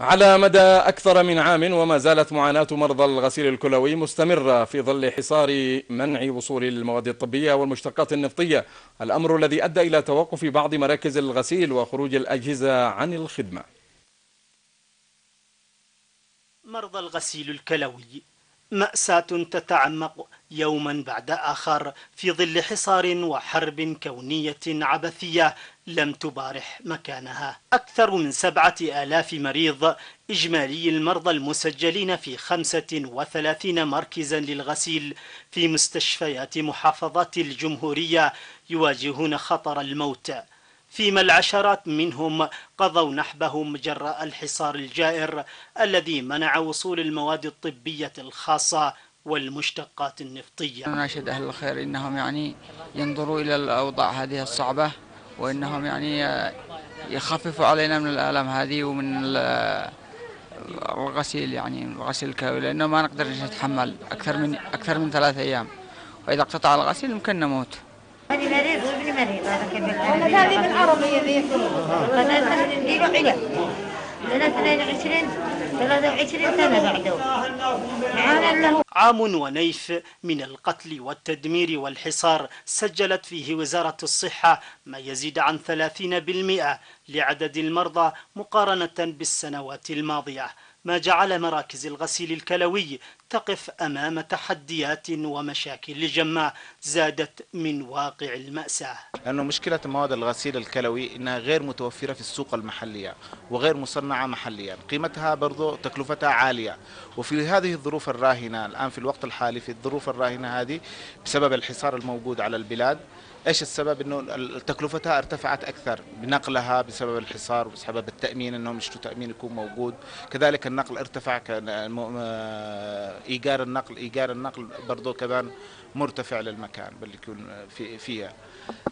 على مدى أكثر من عام وما زالت معاناة مرضى الغسيل الكلوي مستمرة في ظل حصار منع وصول المواد الطبية والمشتقات النفطية. الأمر الذي أدى إلى توقف بعض مراكز الغسيل وخروج الأجهزة عن الخدمة. مرضى الغسيل الكلوي مأساة تتعمق يوما بعد آخر في ظل حصار وحرب كونية عبثية لم تبارح مكانها. أكثر من سبعة آلاف مريض إجمالي المرضى المسجلين في 35 مركزا للغسيل في مستشفيات محافظات الجمهورية يواجهون خطر الموت. فيما العشرات منهم قضوا نحبهم جراء الحصار الجائر الذي منع وصول المواد الطبية الخاصة والمشتقات النفطية. نناشد أهل الخير إنهم يعني ينظروا إلى الأوضاع هذه الصعبة وإنهم يعني يخففوا علينا من الآلام هذه ومن الغسيل يعني الغسيل الكلوي لأنه ما نقدر نتحمل أكثر من أكثر من ثلاث أيام. وإذا اقتطع الغسيل يمكن نموت. هذه مريض وابني مريض. أنا هذه بالعربية ذي. أنا نديله علاج لنا 22 23 سنة بعده. عام ونيف من القتل والتدمير والحصار سجلت فيه وزارة الصحة ما يزيد عن 30% لعدد المرضى مقارنة بالسنوات الماضية. ما جعل مراكز الغسيل الكلوي تقف أمام تحديات ومشاكل جمة زادت من واقع المأساة. لأنه مشكلة مواد الغسيل الكلوي إنها غير متوفرة في السوق المحلية وغير مصنعة محليا. قيمتها برضو تكلفتها عالية. وفي هذه الظروف الراهنة الآن في الوقت الحالي في الظروف الراهنة هذه بسبب الحصار الموجود على البلاد إيش السبب إنه تكلفتها ارتفعت أكثر؟ بنقلها بسبب الحصار وبسبب التأمين إنهم يشتروا تأمين يكون موجود. كذلك النقل ارتفع كان إيجار النقل إيجار النقل برضه كمان مرتفع للمكان اللي يكون في فيها.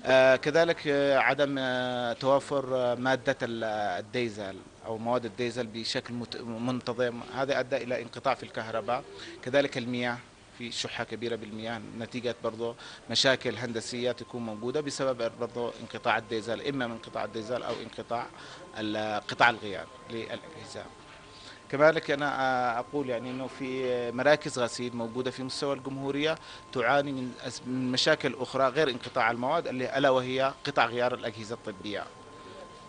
آه كذلك عدم آه توفر مادة الديزل أو مواد الديزل بشكل منتظم. هذا أدى إلى انقطاع في الكهرباء. كذلك المياه. في شحة كبيرة بالمياه نتيجة برضو مشاكل هندسية تكون موجودة بسبب برضو انقطاع الديزل إما من انقطاع الديزل أو انقطاع قطاع الغيار للأجهزة. كذلك أنا أقول يعني أنه في مراكز غسيل موجودة في مستوى الجمهورية تعاني من مشاكل أخرى غير انقطاع المواد ألا وهي قطع غيار الأجهزة الطبية.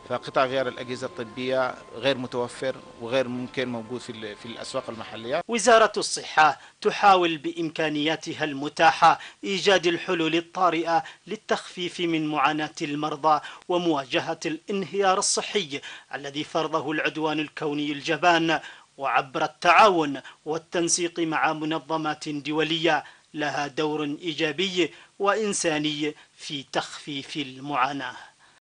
فقطع غيار الأجهزة الطبية غير متوفر وغير ممكن موجود في في الأسواق المحلية. وزارة الصحة تحاول بإمكانياتها المتاحة إيجاد الحلول الطارئة للتخفيف من معاناة المرضى ومواجهة الانهيار الصحي الذي فرضه العدوان الكوني الجبان. وعبر التعاون والتنسيق مع منظمات دولية لها دور إيجابي وإنساني في تخفيف المعاناة.